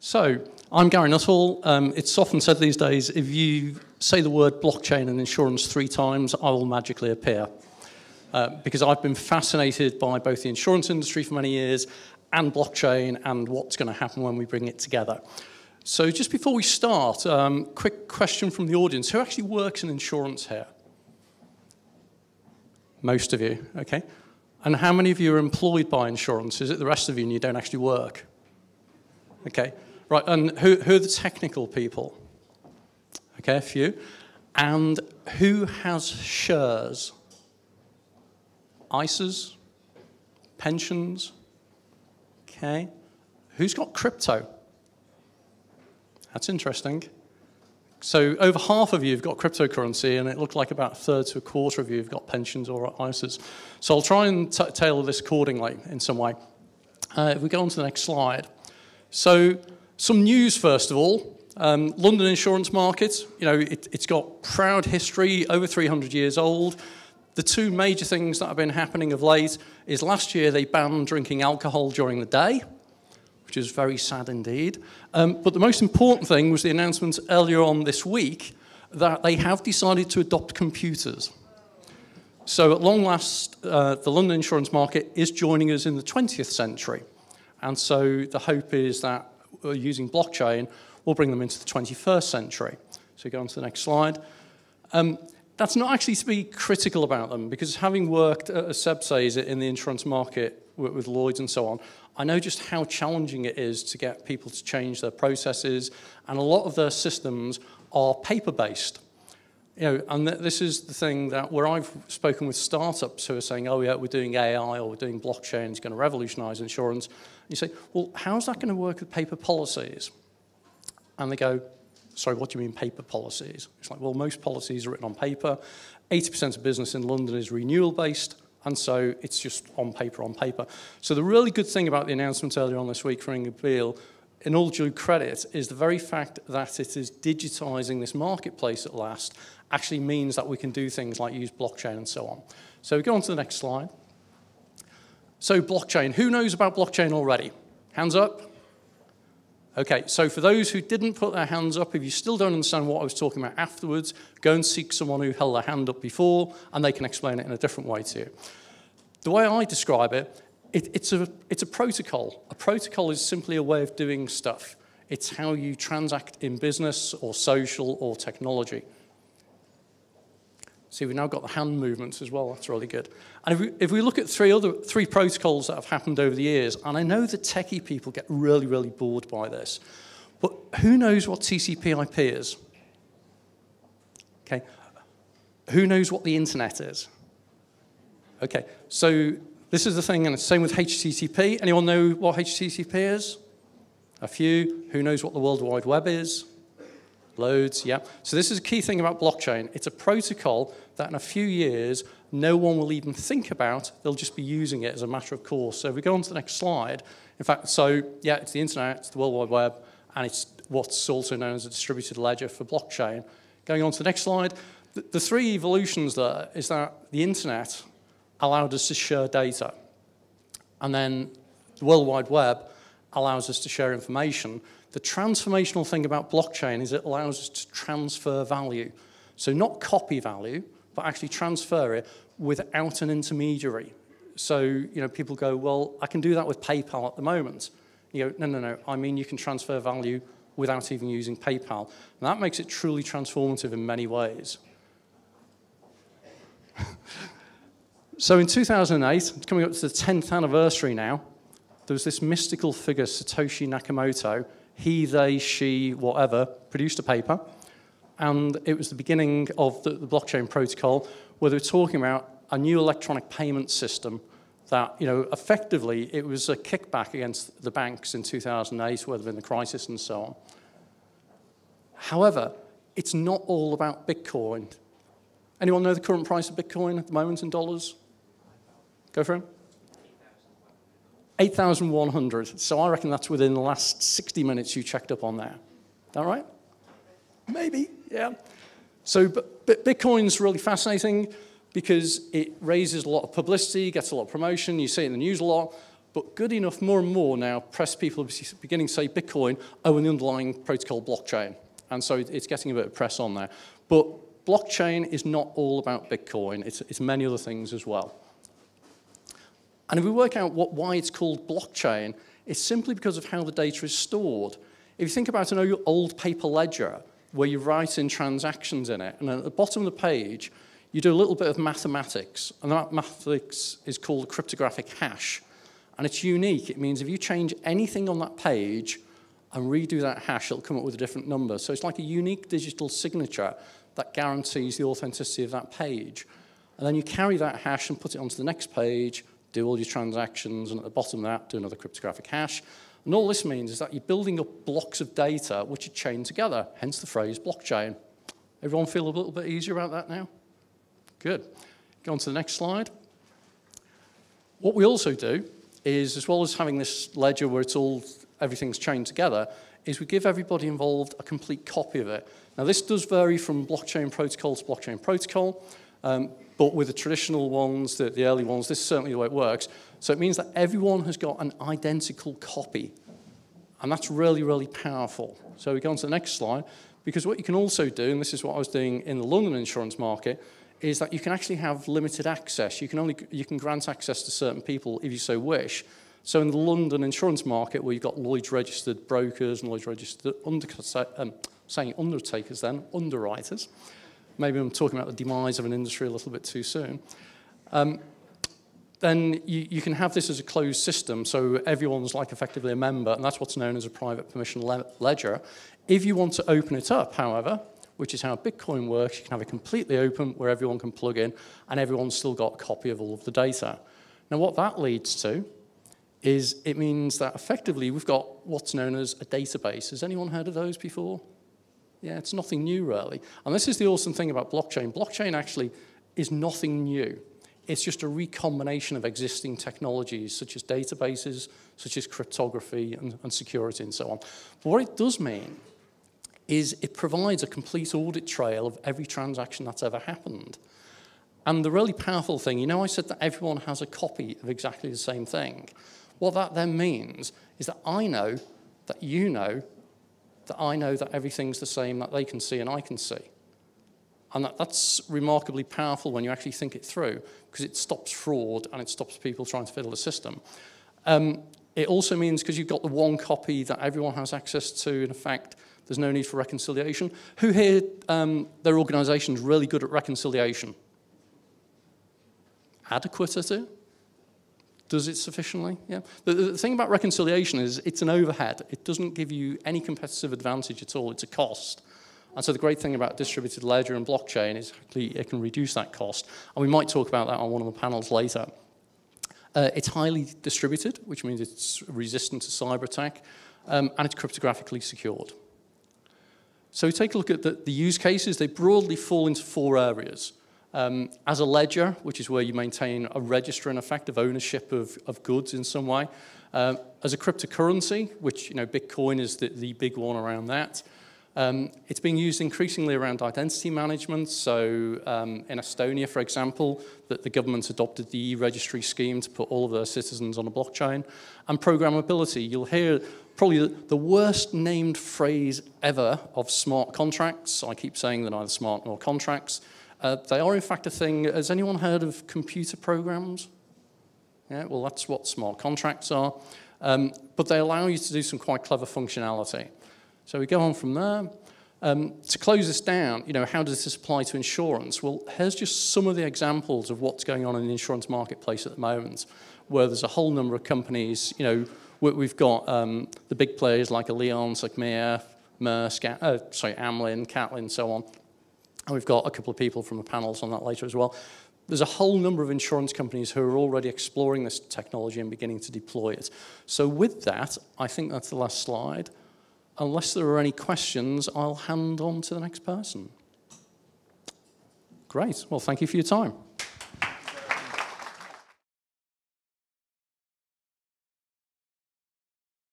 So, I'm Gary Nuttall. Um, it's often said these days if you say the word blockchain and insurance three times, I will magically appear. Uh, because I've been fascinated by both the insurance industry for many years and blockchain and what's going to happen when we bring it together. So, just before we start, um, quick question from the audience who actually works in insurance here? Most of you, okay. And how many of you are employed by insurance? Is it the rest of you and you don't actually work? Okay. Right, and who, who are the technical people? Okay, a few. And who has shares? ISAs? Pensions? Okay. Who's got crypto? That's interesting. So over half of you have got cryptocurrency, and it looked like about a third to a quarter of you have got pensions or ISAs. So I'll try and tailor this accordingly in some way. Uh, if we go on to the next slide. So some news, first of all. Um, London insurance market, you know, it, it's got proud history, over 300 years old. The two major things that have been happening of late is last year they banned drinking alcohol during the day, which is very sad indeed. Um, but the most important thing was the announcement earlier on this week that they have decided to adopt computers. So at long last, uh, the London insurance market is joining us in the 20th century. And so the hope is that using blockchain will bring them into the 21st century. So go on to the next slide. Um, that's not actually to be critical about them because having worked as Seb says in the insurance market with Lloyds and so on, I know just how challenging it is to get people to change their processes and a lot of their systems are paper-based. You know, and th this is the thing that where I've spoken with startups who are saying, oh yeah, we're doing AI or we're doing blockchain, it's going to revolutionize insurance. You say, well, how's that going to work with paper policies? And they go, sorry, what do you mean paper policies? It's like, well, most policies are written on paper. 80% of business in London is renewal based, and so it's just on paper, on paper. So the really good thing about the announcement earlier on this week from Inga Beale, in all due credit, is the very fact that it is digitizing this marketplace at last actually means that we can do things like use blockchain and so on. So we go on to the next slide. So blockchain, who knows about blockchain already? Hands up. Okay, so for those who didn't put their hands up, if you still don't understand what I was talking about afterwards, go and seek someone who held their hand up before, and they can explain it in a different way to you. The way I describe it, it it's, a, it's a protocol. A protocol is simply a way of doing stuff. It's how you transact in business or social or technology. See, we've now got the hand movements as well. That's really good. And if we, if we look at three other three protocols that have happened over the years, and I know the techie people get really, really bored by this, but who knows what TCP/IP is? Okay, who knows what the internet is? Okay, so this is the thing, and it's the same with HTTP. Anyone know what HTTP is? A few. Who knows what the World Wide Web is? Loads, yeah. So this is a key thing about blockchain. It's a protocol that in a few years, no one will even think about. They'll just be using it as a matter of course. So if we go on to the next slide, in fact, so yeah, it's the internet, it's the World Wide Web, and it's what's also known as a distributed ledger for blockchain. Going on to the next slide, the, the three evolutions there is that the internet allowed us to share data. And then the World Wide Web allows us to share information. The transformational thing about blockchain is it allows us to transfer value. So not copy value, but actually transfer it without an intermediary. So, you know, people go, well, I can do that with PayPal at the moment. You go, no, no, no, I mean you can transfer value without even using PayPal. And that makes it truly transformative in many ways. so in 2008, coming up to the 10th anniversary now, there was this mystical figure, Satoshi Nakamoto, he, they, she, whatever, produced a paper, and it was the beginning of the, the blockchain protocol where they were talking about a new electronic payment system that, you know, effectively it was a kickback against the banks in 2008, where there been the crisis and so on. However, it's not all about Bitcoin. Anyone know the current price of Bitcoin at the moment in dollars? Go for it. 8,100. So I reckon that's within the last 60 minutes you checked up on there. Is that right? Maybe, yeah. So but Bitcoin's really fascinating because it raises a lot of publicity, gets a lot of promotion, you see it in the news a lot. But But good enough, more and more now, press people are beginning to say Bitcoin, oh, and the underlying protocol blockchain. And so it's getting a bit of press on there. But blockchain is not all about Bitcoin. It's, it's many other things as well. And if we work out what, why it's called blockchain, it's simply because of how the data is stored. If you think about an old paper ledger where you write in transactions in it, and at the bottom of the page, you do a little bit of mathematics, and that mathematics is called a cryptographic hash. And it's unique. It means if you change anything on that page and redo that hash, it'll come up with a different number. So it's like a unique digital signature that guarantees the authenticity of that page. And then you carry that hash and put it onto the next page, do all your transactions, and at the bottom of that, do another cryptographic hash. And all this means is that you're building up blocks of data which are chained together, hence the phrase blockchain. Everyone feel a little bit easier about that now? Good. Go on to the next slide. What we also do is, as well as having this ledger where it's all, everything's chained together, is we give everybody involved a complete copy of it. Now, this does vary from blockchain protocol to blockchain protocol. Um, but with the traditional ones, the, the early ones, this is certainly the way it works. So it means that everyone has got an identical copy. And that's really, really powerful. So we go on to the next slide. Because what you can also do, and this is what I was doing in the London insurance market, is that you can actually have limited access. You can only you can grant access to certain people if you so wish. So in the London insurance market, where you've got Lloyd's registered brokers and Lloyd's registered under, um, saying undertakers then, underwriters, maybe I'm talking about the demise of an industry a little bit too soon, um, then you, you, can have this as a closed system, so everyone's like effectively a member, and that's what's known as a private permission le ledger. If you want to open it up, however, which is how Bitcoin works, you can have it completely open where everyone can plug in, and everyone's still got a copy of all of the data. Now, what that leads to is it means that effectively we've got what's known as a database. Has anyone heard of those before? Yeah, it's nothing new really. And this is the awesome thing about blockchain. Blockchain actually is nothing new. It's just a recombination of existing technologies such as databases, such as cryptography and, and security and so on. But what it does mean is it provides a complete audit trail of every transaction that's ever happened. And the really powerful thing, you know I said that everyone has a copy of exactly the same thing. What that then means is that I know that you know that I know that everything's the same that they can see and I can see. And that, that's remarkably powerful when you actually think it through because it stops fraud and it stops people trying to fiddle the system. Um, it also means because you've got the one copy that everyone has access to, in effect, there's no need for reconciliation. Who here, um, their organisation's really good at reconciliation? Adequate at it? Does it sufficiently? Yeah. The, the, thing about reconciliation is it's an overhead. It doesn't give you any competitive advantage at all. It's a cost. And so the great thing about distributed ledger and blockchain is it can reduce that cost. And we might talk about that on one of the panels later. Uh, it's highly distributed, which means it's resistant to cyber attack, um, and it's cryptographically secured. So take a look at the, the use cases. They broadly fall into four areas. Um, as a ledger, which is where you maintain a register in effect of ownership of, of goods in some way. Um, as a cryptocurrency, which you know Bitcoin is the, the big one around that. Um, it's being used increasingly around identity management. So um, in Estonia, for example, that the government adopted the e-Residency scheme to put all of their citizens on a blockchain. And programmability, you'll hear probably the worst named phrase ever of smart contracts. I keep saying they're neither smart nor contracts. Uh, they are, in fact, a thing. Has anyone heard of computer programs? Yeah, well, that's what smart contracts are. Um, but they allow you to do some quite clever functionality. So we go on from there. Um, to close this down, you know, how does this apply to insurance? Well, here's just some of the examples of what's going on in the insurance marketplace at the moment, where there's a whole number of companies, you know, we've got um, the big players like Allianz, like Mayer, Maersk, uh, sorry, Amlin, Catlin, and so on, and we've got a couple of people from the panels on that later as well. There's a whole number of insurance companies who are already exploring this technology and beginning to deploy it. So with that, I think that's the last slide. Unless there are any questions, I'll hand on to the next person. Great. Well, thank you for your time.